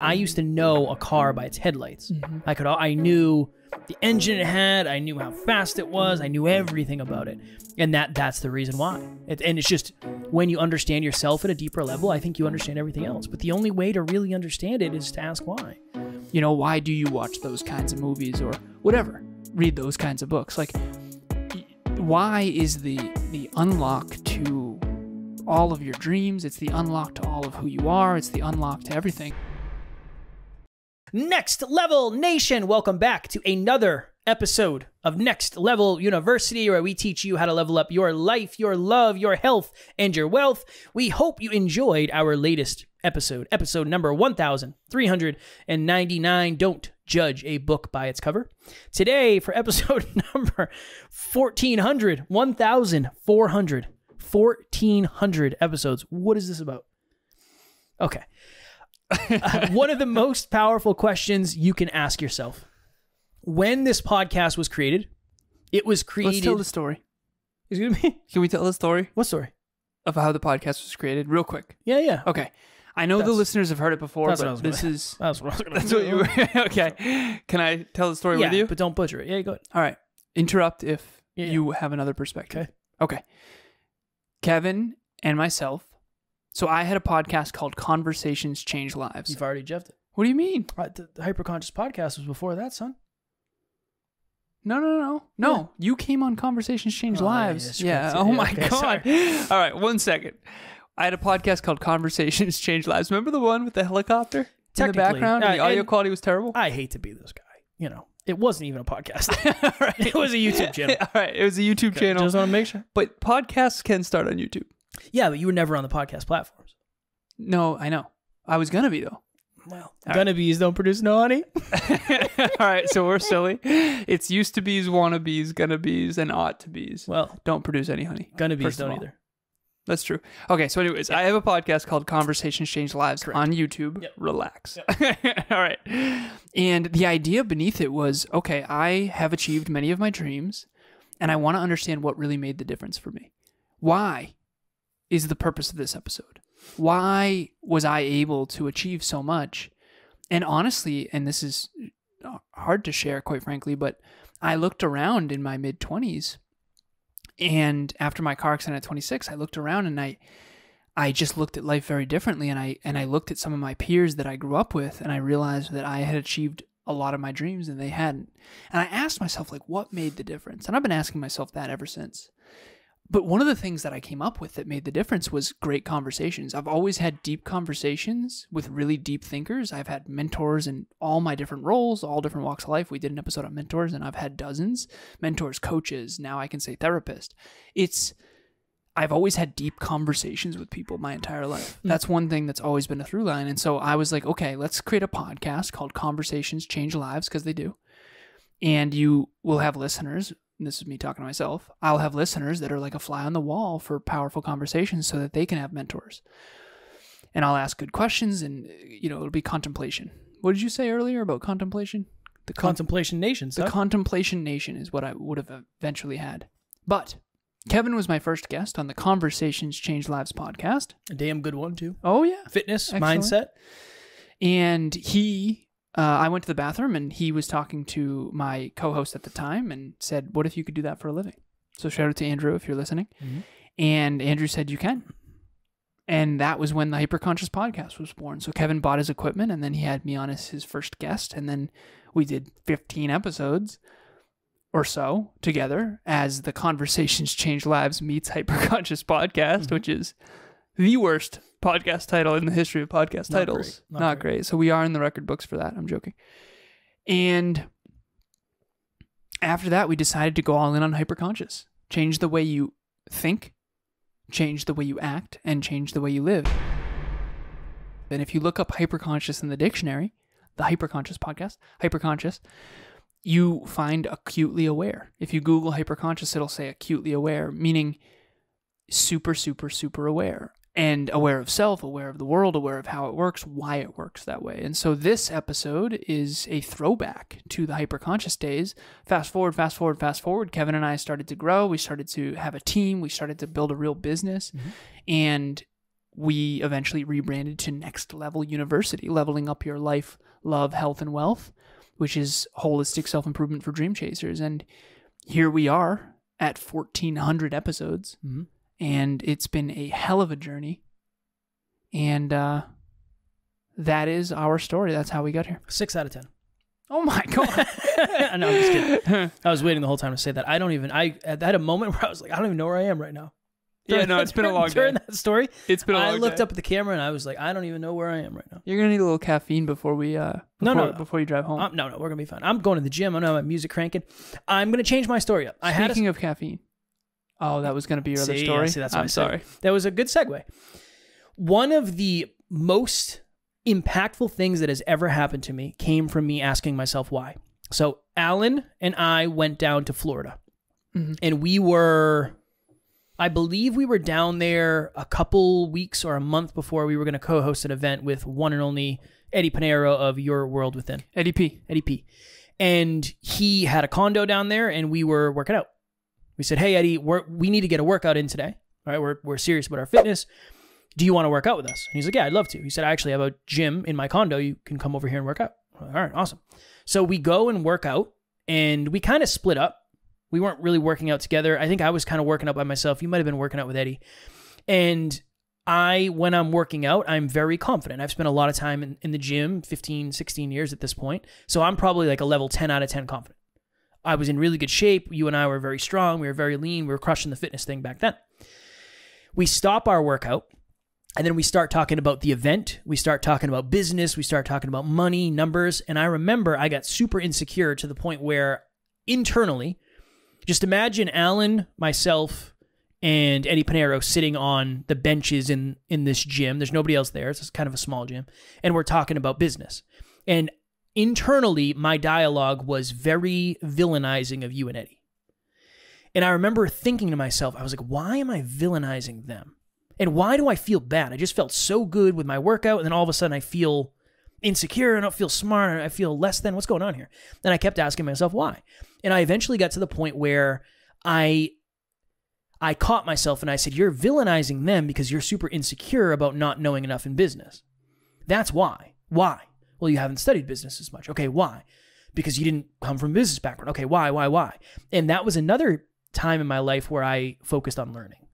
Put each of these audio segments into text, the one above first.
I used to know a car by its headlights. Mm-hmm. I could I knew the engine it had, I knew how fast it was, I knew everything about it. And that that's the reason why. It, and it's just when you understand yourself at a deeper level, I think you understand everything else. But the only way to really understand it is to ask why. You know, why do you watch those kinds of movies or whatever? Read those kinds of books. Like why is the the unlock to all of your dreams, it's the unlock to all of who you are, it's the unlock to everything. Next Level Nation, welcome back to another episode of Next Level University, where we teach you how to level up your life, your love, your health, and your wealth. We hope you enjoyed our latest episode, episode number 1399. Don't judge a book by its cover. Today, for episode number 1400, 1400, 1400 episodes. What is this about? Okay. One of the most powerful questions you can ask yourself. When this podcast was created, it was Let's created. tell the story. Excuse me? Can we tell the story What story? of how the podcast was created real quick? Yeah, yeah. Okay. I know the listeners have heard it before, that's what I but was this gonna- is That's what I was gonna that's what you were okay. Can I tell the story yeah, with you? but don't butcher it. Yeah, go ahead. All right. Interrupt if Yeah, yeah. you have another perspective. Okay. Okay. Kevin and myself. So I had a podcast called Conversations Change Lives. You've already jeffed it. What do you mean? Uh, the, the Hyperconscious podcast was before that, son. No, no, no, no. No. You came on Conversations Change Oh, Lives. yeah, Yeah. Oh my okay, god. All right, one second. I had a podcast called Conversations Change Lives. Remember the one with the helicopter in the background? uh, and the audio and- quality was terrible. I hate to be this guy. You know, it wasn't even a podcast. Right. it was a YouTube channel. All right, it was a YouTube channel. Just want to make sure. but podcasts can start on YouTube. Yeah, but you were never on the podcast platforms. No, I know. I was gonna be though. Well, All gonna bees don't produce no honey. All right, so we're silly. It's used to bees, wannabes, gonna bees, and ought to bees. Well, Don't produce any honey. gonna bees don't either. That's true. Okay, so anyways, I have a podcast called Conversations Change Lives Correct. on YouTube. Yep. Relax. All right. And the idea beneath it was, okay, I have achieved many of my dreams and I want to understand what really made the difference for me. Why is the purpose of this episode? Why was I able to achieve so much? And honestly, and this is uh, hard to share quite frankly, but I looked around in my mid 20s and after my car accident at 26 i looked around and i i just looked at life very differently and i and i looked at some of my peers that i grew up with and i realized that i had achieved a lot of my dreams and they hadn't and i asked myself like what made the difference and i've been asking myself that ever since but one of the things that I came up with that made the difference was great conversations. I've always had deep conversations with really deep thinkers. I've had mentors in all my different roles, all different walks of life. We did an episode on mentors, and I've had dozens mentors, coaches. Now I can say therapist. It's I've always had deep conversations with people my entire life. Mm. That's one thing that's always been a through line. And so I was like, okay, let's create a podcast called Conversations Change Lives because they do. And you will have listeners. This is me talking to myself. I'll have listeners that are like a fly on the wall for powerful conversations so that they can have mentors. And I'll ask good questions and, you know, it'll be contemplation. What did you say earlier about contemplation? The con- Contemplation Nation. the. Contemplation Nation is what I would have eventually had. But Kevin was my first guest on the Conversations Change Lives podcast. a damn good one too. Oh, yeah. Fitness Excellent. mindset. And he, uh, I went to the bathroom and he was talking to my co host at the time and said, What if you could do that for a living? So shout out to Andrew if you're listening. Mhm. And Andrew said, You can. And that was when the Hyperconscious podcast was born. So Kevin bought his equipment and then he had me on as his first guest. And then we did 15 episodes or so together as the Conversations Change Lives meets Hyperconscious podcast, Mhm. which is the worst podcast title in the history of podcast Not titles. great. Not Not, great. great. So we are in the record books for that. I'm joking. And after that, we decided to go all in on hyperconscious. Change the way you think, change the way you act, and change the way you live. And if you look up hyperconscious in the dictionary, the hyperconscious podcast, hyperconscious, you find acutely aware. If you Google hyperconscious, it'll say acutely aware, meaning super, super, super aware and aware of self, aware of the world, aware of how it works, why it works that way. And so this episode is a throwback to the hyperconscious days. Fast forward, fast forward, fast forward. Kevin and I started to grow. We started to have a team. We started to build a real business. And we eventually rebranded to Next Level University, leveling up your life, love, health, and wealth, which is holistic self improvement for dream chasers. And here we are at 1,400 episodes, Mhm. And it's been a hell of a journey. And uh, that is our story. That's how we got here. Six out of ten. Oh my God. no, I'm just kidding. I was waiting the whole time to say that. I don't even. I I had a moment where I was like, I don't even know where I am right now. Yeah, no, it's been a long During day. that story, It's been a I long looked day. up at the camera and I was like, I don't even know where I am right now. You're gonna need a little caffeine before we uh No, before, no. before you drive home. Um, no, no, we're gonna be fine. I'm going to the gym. I know my music cranking. I'm gonna change my story up. I had a, Speaking of caffeine. Oh, that was gonna be your other See, yeah, story. see, that's why I I'm said it. sorry. that was a good segue. One of the most impactful things that has ever happened to me came from me asking myself why. So Alan and I went down to Florida, Mhm. and we were, I believe, we were down there a couple weeks or a month before we were going to co-host an event with one and only Eddie Pinero of Your World Within. Eddie P. Eddie P. And he had a condo down there, and we were working out. We said, "Hey, Eddie, we need to get a workout in today. All right, we're we're serious about our fitness. Do you want to work out with us?" And he's like, "Yeah, I'd love to." He said, "I actually have a gym in my condo. You can come over here and work out." All right, awesome. So we go and work out, and we kind of split up. We weren't really working out together. I think I was kind of working out by myself. You might have been working out with Eddie. And I, when I'm working out, I'm very confident. I've spent a lot of time in, in the gym, 15, 16 years at this point. So I'm probably like a level 10 out of 10 confident. I was in really good shape. You and I were very strong. We were very lean. We were crushing the fitness thing back then. We stop our workout and then we start talking about the event. We start talking about business. We start talking about money, numbers. And I remember I got super insecure to the point where internally, just imagine Alan, myself, and Eddie Pinero sitting on the benches in in this gym. There's nobody else there. It's kind of a small gym, and we're talking about business. And internally, my dialogue was very villainizing of you and Eddie. And I remember thinking to myself, I was like, why am I villainizing them? And why do I feel bad? I just felt so good with my workout, and then all of a sudden I feel insecure. I don't feel smart. I feel less than. What's going on here? Then I kept asking myself why. And I eventually got to the point where I I caught myself and I said, You're villainizing them because you're super insecure about not knowing enough in business. That's why. Why? Well, you haven't studied business as much. Okay, why? Because you didn't come from a business background. Okay, why, why, why? And that was another time in my life where I focused on learning.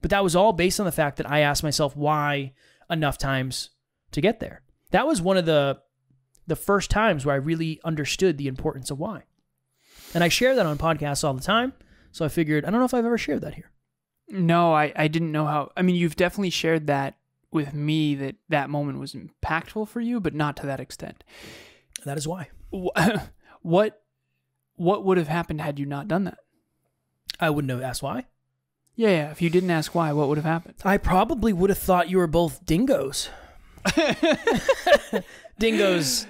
But that was all based on the fact that I asked myself why enough times to get there. That was one of the the first times where I really understood the importance of why. And I share that on podcasts all the time. So I figured, I don't know if I've ever shared that here. No, I, I didn't know how. I mean, you've definitely shared that with me that that moment was impactful for you, but not to that extent. That is why. What what would have happened had you not done that? I wouldn't have asked why. Yeah, yeah. If you didn't ask why, what would have happened? I probably would have thought you were both dingoes. dingoes.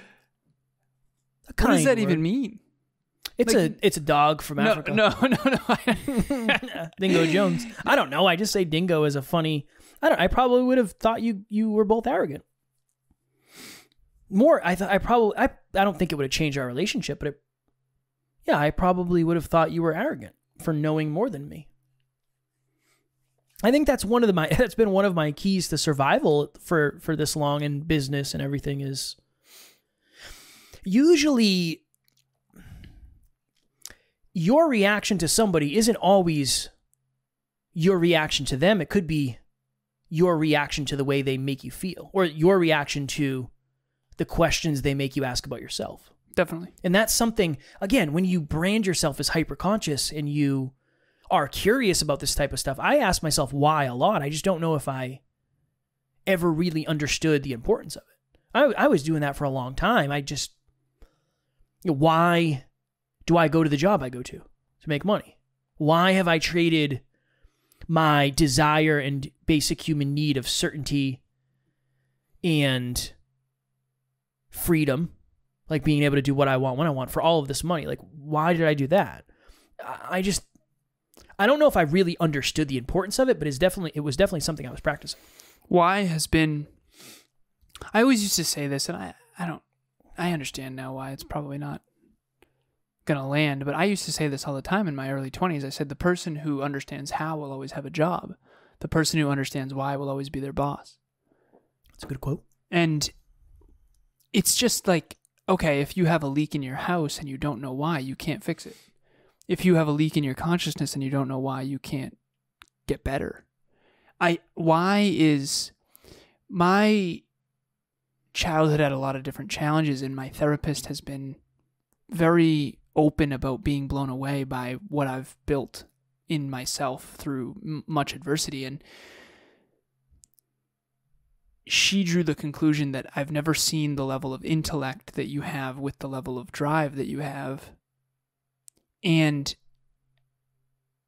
What does that even mean? It's like- a it's a dog from No, Africa. no, no, no. Dingo Jones. I don't know. I just say dingo is a funny. I don't. I probably would have thought you you were both arrogant. More, I thought I probably I I don't think it would have changed our relationship, but it, yeah, I probably would have thought you were arrogant for knowing more than me. I think that's one of the my that's been one of my keys to survival for for this long in business and everything is usually your reaction to somebody isn't always your reaction to them. It could be your reaction to the way they make you feel or your reaction to the questions they make you ask about yourself. Definitely. And that's something, again, when you brand yourself as hyperconscious and you are curious about this type of stuff, I ask myself why a lot. I just don't know if I ever really understood the importance of it. I, I was doing that for a long time. I just, you know, why do I go to the job I go to to make money? Why have I traded my desire and basic human need of certainty and freedom, like being able to do what I want when I want for all of this money? Like, why did I do that? I just, I don't know if I really understood the importance of it, but it's definitely, it was definitely something I was practicing. Why has been. I always used to say this, and I, I don't. I understand now why it's probably not going to land, but I used to say this all the time in my early 20s. I said, the person who understands how will always have a job. The person who understands why will always be their boss. That's a good quote. And it's just like, okay, if you have a leak in your house and you don't know why, you can't fix it. If you have a leak in your consciousness and you don't know why, you can't get better. I why is my childhood had a lot of different challenges and my therapist has been very open about being blown away by what I've built in myself through m- much adversity and she drew the conclusion that I've never seen the level of intellect that you have with the level of drive that you have. And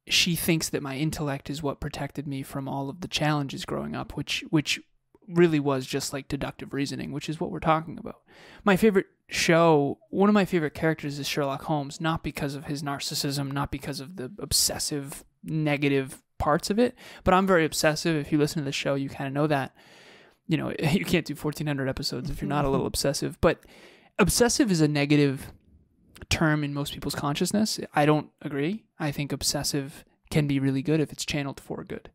she thinks that my intellect is what protected me from all of the challenges growing up, which which really was just like deductive reasoning, which is what we're talking about. My favorite show, one of my favorite characters is Sherlock Holmes, not because of his narcissism, not because of the obsessive negative parts of it, but I'm very obsessive. If you listen to the show, you kind of know that you know, you can't do 1400 episodes if you're not a little obsessive, but obsessive is a negative term in most people's consciousness. I don't agree. I think obsessive can be really good if it's channeled for good.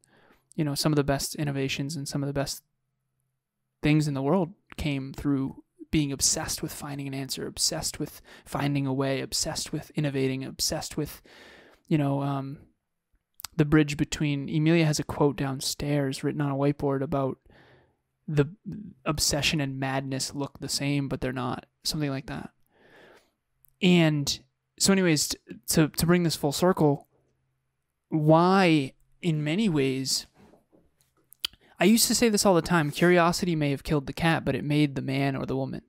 You know, some of the best innovations and some of the best things in the world came through being obsessed with finding an answer, obsessed with finding a way, obsessed with innovating, obsessed with, you know, um, the bridge between Emilia has a quote downstairs written on a whiteboard about the obsession and madness look the same, but they're not. Something like that. And so, anyways, to to bring this full circle, why, in many ways, I used to say this all the time: curiosity may have killed the cat, but it made the man or the woman.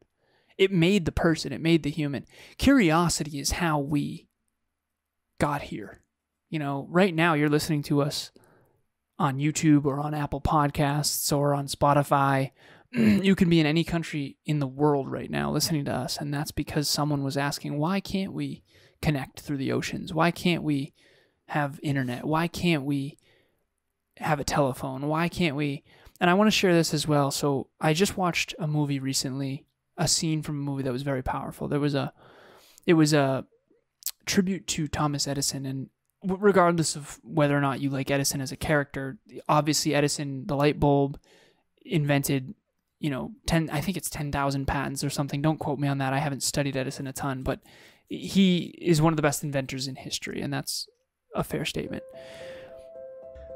It made the person. It made the human. Curiosity is how we got here. You know, right now you're listening to us on YouTube or on Apple Podcasts or on Spotify. you can be in any country in the world right now listening to us, and that's because someone was asking, why can't we connect through the oceans? Why can't we have internet? Why can't we have a telephone? Why can't we? And I want to share this as well. So I just watched a movie recently, a scene from a movie that was very powerful. There was a, it was a tribute to Thomas Edison, and regardless of whether or not you like Edison as a character, obviously Edison, the light bulb, invented, you know, 10, I think it's 10,000 patents or something. Don't quote me on that. I haven't studied Edison a ton, but he is one of the best inventors in history, and that's a fair statement.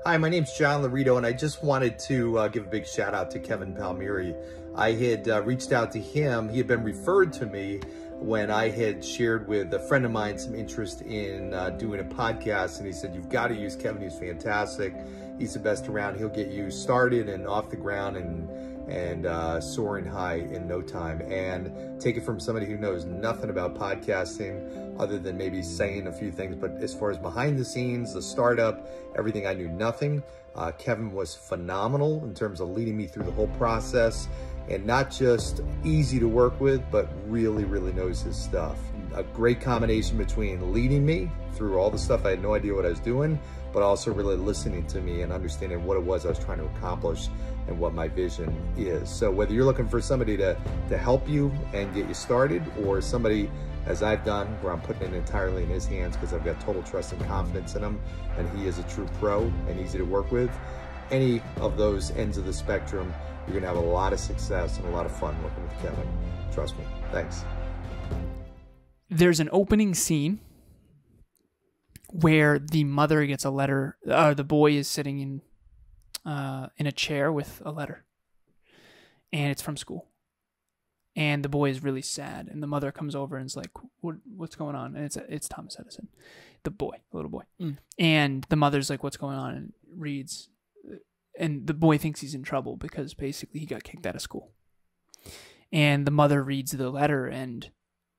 Hi, my name's John Laurito, and I just wanted to uh, give a big shout out to Kevin Palmieri. I had uh, reached out to him. He had been referred to me when I had shared with a friend of mine some interest in uh, doing a podcast, and he said, You've got to use Kevin. He's fantastic. He's the best around. He'll get you started and off the ground and and uh, soaring high in no time. And take it from somebody who knows nothing about podcasting other than maybe saying a few things. But as far as behind the scenes, the startup, everything, I knew nothing. Uh, Kevin was phenomenal in terms of leading me through the whole process and not just easy to work with, but really, really knows his stuff. A great combination between leading me through all the stuff I had no idea what I was doing, but also really listening to me and understanding what it was I was trying to accomplish and what my vision is. So whether you're looking for somebody to, to help you and get you started or somebody as I've done where I'm putting it entirely in his hands because I've got total trust and confidence in him and he is a true pro and easy to work with, any of those ends of the spectrum, you're going to have a lot of success and a lot of fun working with Kevin. Trust me. Thanks. There's an opening scene where the mother gets a letter, or uh, the boy is sitting in uh, in a chair with a letter, and it's from school. And the boy is really sad, and the mother comes over and is like, what, "What's going on?" And it's it's Thomas Edison, the boy, the little boy, Mm. and the mother's like, "What's going on?" and reads, and the boy thinks he's in trouble because basically he got kicked out of school. And the mother reads the letter, and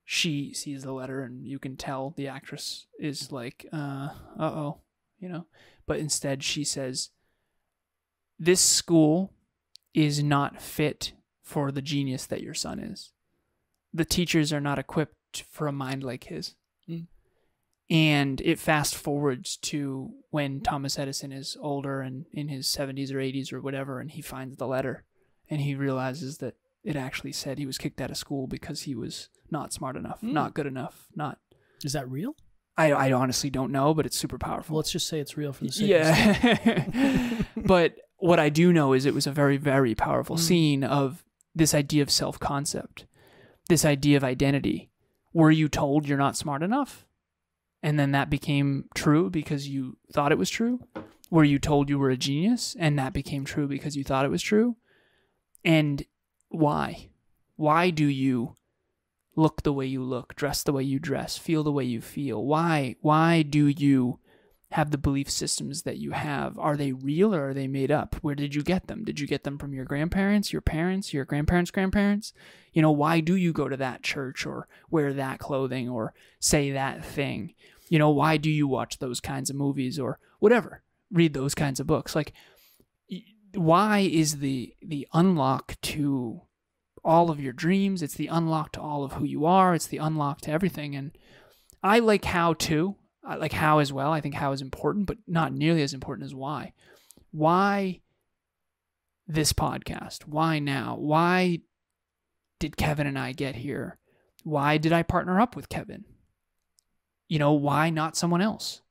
she sees the letter, and you can tell the actress is like, "Uh, uh oh," you know. But instead, she says, "This school is not fit for the genius that your son is. The teachers are not equipped for a mind like his." And it fast forwards to when Thomas Edison is older and in his 70s or 80s or whatever, and he finds the letter and he realizes that it actually said he was kicked out of school because he was not smart enough, Mm. not good enough, not Is that real? I, I honestly don't know, but it's super powerful. Well, let's just say it's real for the sake of yeah. but what I do know is it was a very, very powerful Mm. scene of this idea of self concept, this idea of identity. Were you told you're not smart enough? And then that became true because you thought it was true? Were you told you were a genius and that became true because you thought it was true? And why? Why do you look the way you look, dress the way you dress, feel the way you feel? Why why do you have the belief systems that you have? Are they real or are they made up? Where did you get them? Did you get them from your grandparents, your parents, your grandparents' grandparents? You know, why do you go to that church or wear that clothing or say that thing? You know, why do you watch those kinds of movies or whatever? Read those kinds of books. Like why is the the unlock to all of your dreams? It's the unlock to all of who you are. It's the unlock to everything and I like how too. I like how as well. I think how is important, but not nearly as important as why. Why this podcast? Why now? Why did Kevin and I get here? Why did I partner up with Kevin? You know, why not someone else?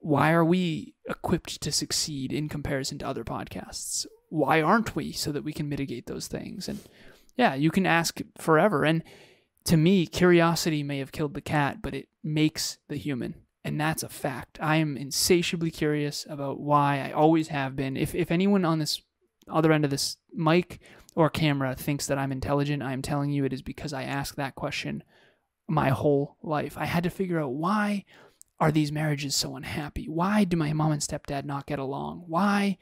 Why are we equipped to succeed in comparison to other podcasts? Why aren't we so that we can mitigate those things? And yeah, you can ask forever. And to me, curiosity may have killed the cat, but it makes the human. And that's a fact. I am insatiably curious about why I always have been. If, if anyone on this other end of this mic or camera thinks that I'm intelligent, I am telling you it is because I ask that question my whole life. I had to figure out why are these marriages so unhappy? Why do my mom and stepdad not get along? Why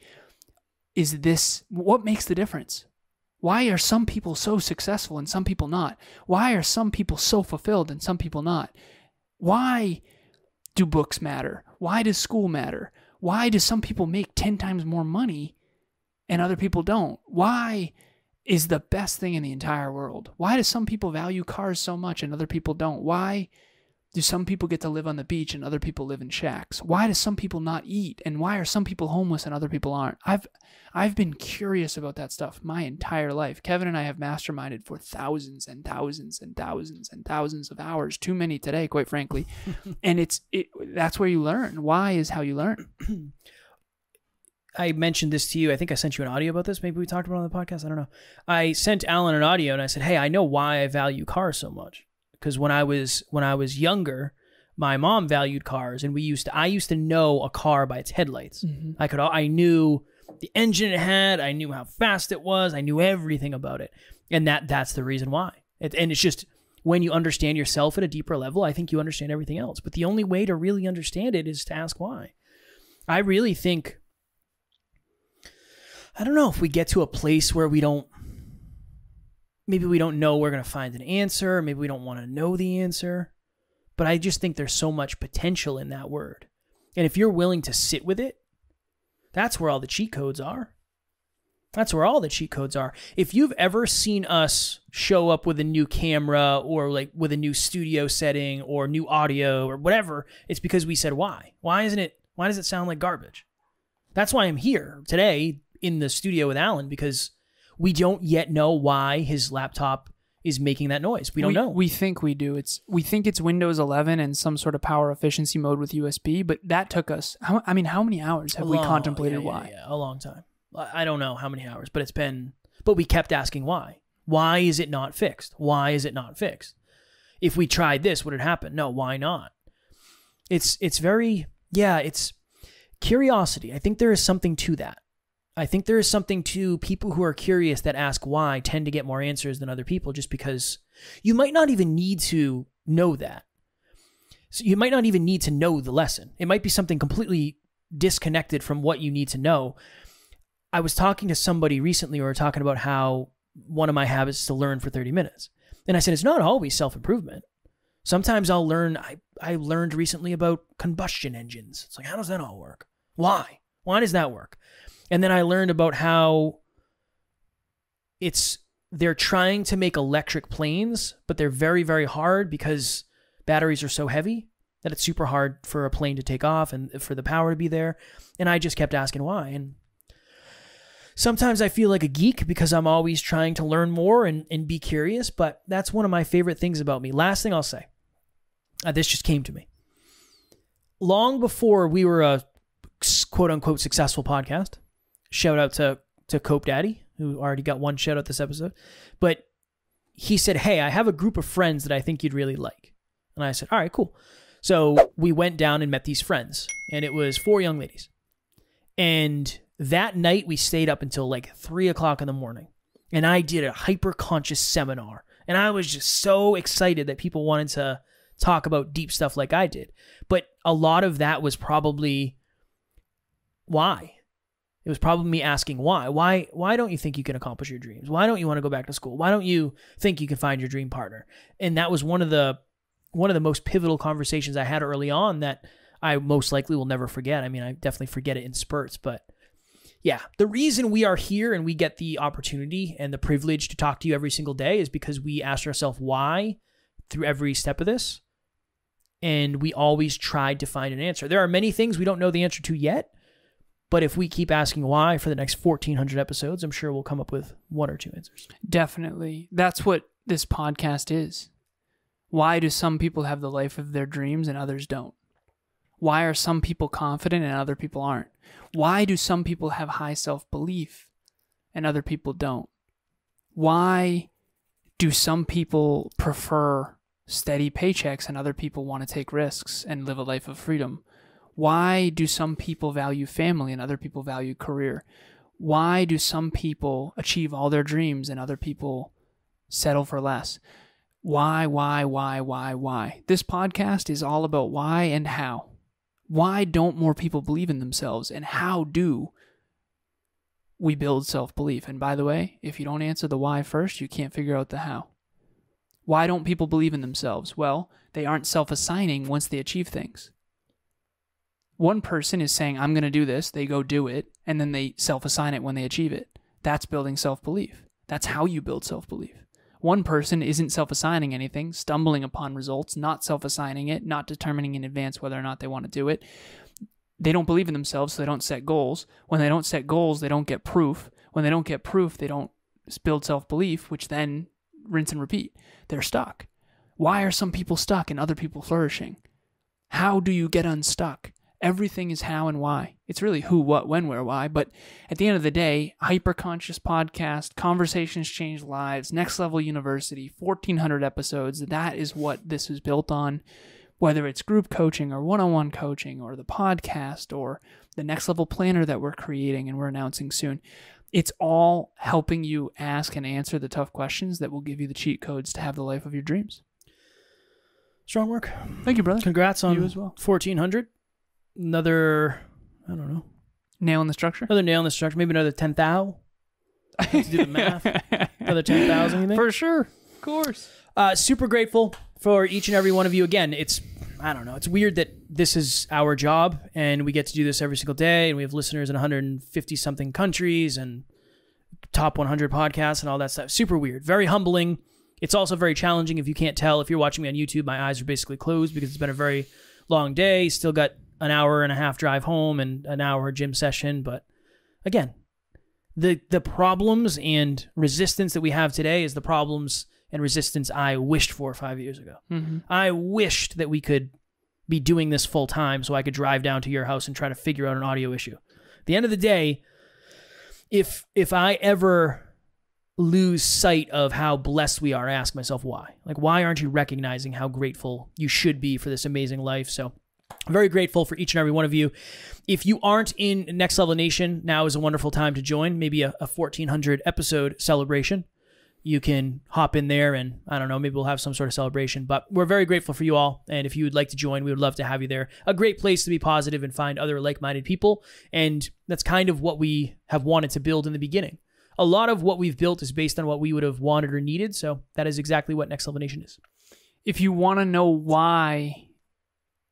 is this what makes the difference? Why are some people so successful and some people not? Why are some people so fulfilled and some people not? Why do books matter? Why does school matter? Why do some people make 10 times more money and other people don't? Why is the best thing in the entire world? Why do some people value cars so much and other people don't? Why do some people get to live on the beach and other people live in shacks? Why do some people not eat and why are some people homeless and other people aren't? I've I've been curious about that stuff my entire life. Kevin and I have masterminded for thousands and thousands and thousands and thousands of hours, too many today, quite frankly. and it's it that's where you learn. Why is how you learn. I mentioned this to you. I think I sent you an audio about this. Maybe we talked about it on the podcast. I don't know. I sent Alan an audio and I said, "Hey, I know why I value cars so much because when I was when I was younger, my mom valued cars, and we used to. I used to know a car by its headlights. Mm-hmm. I could. I knew the engine it had. I knew how fast it was. I knew everything about it, and that that's the reason why. It, and it's just when you understand yourself at a deeper level, I think you understand everything else. But the only way to really understand it is to ask why. I really think I don't know if we get to a place where we don't maybe we don't know we're going to find an answer, maybe we don't want to know the answer, but I just think there's so much potential in that word. And if you're willing to sit with it, that's where all the cheat codes are. That's where all the cheat codes are. If you've ever seen us show up with a new camera or like with a new studio setting or new audio or whatever, it's because we said why. Why isn't it why does it sound like garbage? That's why I'm here today in the studio with Alan because we don't yet know why his laptop is making that noise. We don't know. We think we do. It's we think it's Windows 11 and some sort of power efficiency mode with USB, but that took us. How, I mean, how many hours have A we contemplated yeah, yeah, why? yeah, a long time. I I don't know how many hours, but it's been. But we kept asking why. Why is it not fixed? Why is it not fixed? If we tried this, would it happen? No. Why not? It's it's very yeah. It's curiosity. I think there is something to that. I think there is something to people who are curious that ask why tend to get more answers than other people just because you might not even need to know that. So you might not even need to know the lesson. It might be something completely disconnected from what you need to know. I was talking to somebody recently, we were talking about how one of my habits is to learn for 30 minutes. And I said, it's not always self improvement. Sometimes I'll learn, I, I learned recently about combustion engines. It's like, how does that all work? Why? Why does that work? And then I learned about how it's, they're trying to make electric planes, but they're very, very hard because batteries are so heavy that it's super hard for a plane to take off and for the power to be there. And I just kept asking why. And sometimes I feel like a geek because I'm always trying to learn more and, and be curious, but that's one of my favorite things about me. Last thing I'll say Uh, this just came to me. Long before we were a quote unquote successful podcast, shout out to, to Cope Daddy, who already got one shout out this episode. But he said, Hey, I have a group of friends that I think you'd really like. And I said, All right, cool. So we went down and met these friends, and it was four young ladies. And that night we stayed up until like three o'clock in the morning. And I did a hyper conscious seminar. And I was just so excited that people wanted to talk about deep stuff like I did. But a lot of that was probably why? It was probably me asking why. Why why don't you think you can accomplish your dreams? Why don't you want to go back to school? Why don't you think you can find your dream partner? And that was one of the one of the most pivotal conversations I had early on that I most likely will never forget. I mean, I definitely forget it in spurts, but yeah, the reason we are here and we get the opportunity and the privilege to talk to you every single day is because we asked ourselves why through every step of this. And we always tried to find an answer. There are many things we don't know the answer to yet, but if we keep asking why for the next 1400 episodes, I'm sure we'll come up with one or two answers. Definitely. That's what this podcast is. Why do some people have the life of their dreams and others don't? Why are some people confident and other people aren't? Why do some people have high self belief and other people don't? Why do some people prefer steady paychecks and other people want to take risks and live a life of freedom? Why do some people value family and other people value career? Why do some people achieve all their dreams and other people settle for less? Why, why, why, why, why? This podcast is all about why and how. Why don't more people believe in themselves? And how do we build self belief? And by the way, if you don't answer the why first, you can't figure out the how. Why don't people believe in themselves? Well, they aren't self assigning once they achieve things. One person is saying, I'm going to do this, they go do it, and then they self assign it when they achieve it. That's building self belief. That's how you build self belief. One person isn't self assigning anything, stumbling upon results, not self assigning it, not determining in advance whether or not they want to do it. They don't believe in themselves, so they don't set goals. When they don't set goals, they don't get proof. When they don't get proof, they don't build self belief, which then rinse and repeat. They're stuck. Why are some people stuck and other people flourishing? How do you get unstuck? Everything is how and why. It's really who, what, when, where, why. But at the end of the day, Hyperconscious Podcast, Conversations Change Lives, Next Level University, 1,400 episodes. That is what this is built on. Whether it's group coaching or one on one coaching or the podcast or the next level planner that we're creating and we're announcing soon, it's all helping you ask and answer the tough questions that will give you the cheat codes to have the life of your dreams. Strong work. Thank you, brother. Congrats on You as well. 1400. Another, I don't know, Nail in the structure. another nail in the structure. Maybe another 10,000. to do the math. Another 10,000, you think? For sure. Of course. Uh, super grateful for each and every one of you. Again, it's I don't know. It's weird that this is our job and we get to do this every single day, and we have listeners in 150 something countries and top 100 podcasts and all that stuff. Super weird. Very humbling. It's also very challenging. If you can't tell, if you're watching me on YouTube, my eyes are basically closed because it's been a very long day. Still got an hour and a half drive home and an hour gym session, but again, the the problems and resistance that we have today is the problems and resistance I wished for five years ago. Mm-hmm. I wished that we could be doing this full time so I could drive down to your house and try to figure out an audio issue. At the end of the day, if if I ever lose sight of how blessed we are, I ask myself why. Like why aren't you recognizing how grateful you should be for this amazing life? So very grateful for each and every one of you. If you aren't in Next Level Nation, now is a wonderful time to join. Maybe a, a 1400 episode celebration. You can hop in there and I don't know, maybe we'll have some sort of celebration. But we're very grateful for you all. And if you would like to join, we would love to have you there. A great place to be positive and find other like minded people. And that's kind of what we have wanted to build in the beginning. A lot of what we've built is based on what we would have wanted or needed. So that is exactly what Next Level Nation is. If you want to know why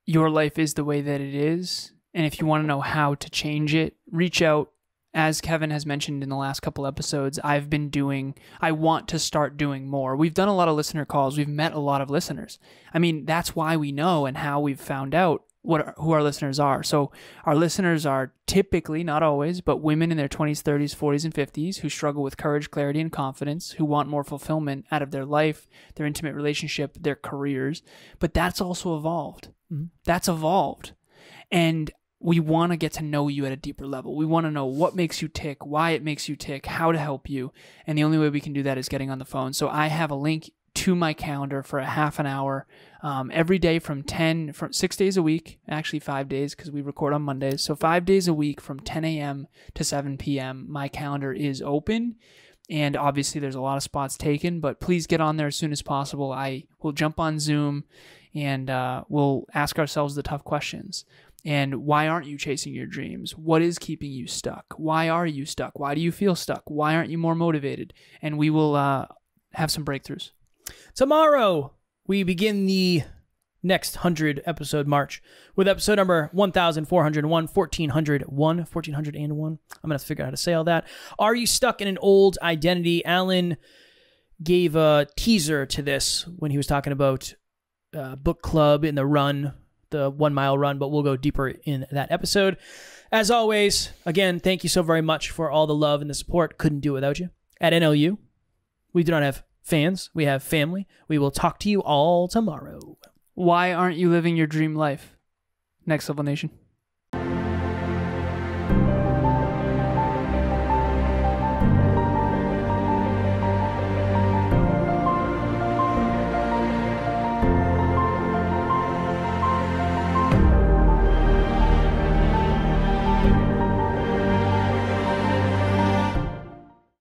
your life is the way that it is, and if you want to know how to change it, reach out. As Kevin has mentioned in the last couple episodes, I've been doing, I want to start doing more. We've done a lot of listener calls. We've met a lot of listeners. I mean, that's why we know and how we've found out what who our listeners are. So our listeners are typically, not always, but women in their 20s, 30s, 40s, and 50s who struggle with courage, clarity, and confidence, who want more fulfillment out of their life, their intimate relationship, their careers. But that's also evolved. Mhm. That's evolved. And we want to get to know you at a deeper level. We want to know what makes you tick, why it makes you tick, how to help you. And the only way we can do that is getting on the phone. So I have a link to my calendar for a half an hour um, every day from 10 from six days a week actually five days because we record on mondays. So five days a week from 10 a.m to 7 p.m my calendar is open. And obviously there's a lot of spots taken but please get on there as soon as possible. I will jump on zoom and uh, we'll ask ourselves the tough questions. And why aren't you chasing your dreams? What is keeping you stuck? Why are you stuck? Why do you feel stuck? Why aren't you more motivated? And we will uh, have some breakthroughs Tomorrow, we begin the next 100 episode march with episode number 1401, 1401, 1401. I'm going to have to figure out how to say all that. Are you stuck in an old identity? Alan gave a teaser to this when he was talking about uh, book club in the run, the one mile run, but we'll go deeper in that episode. As always, again, thank you so very much for all the love and the support. Couldn't do it without you. At NLU, we do not have fans, we have family. We will talk to you all tomorrow. why aren't you living your dream life next level nation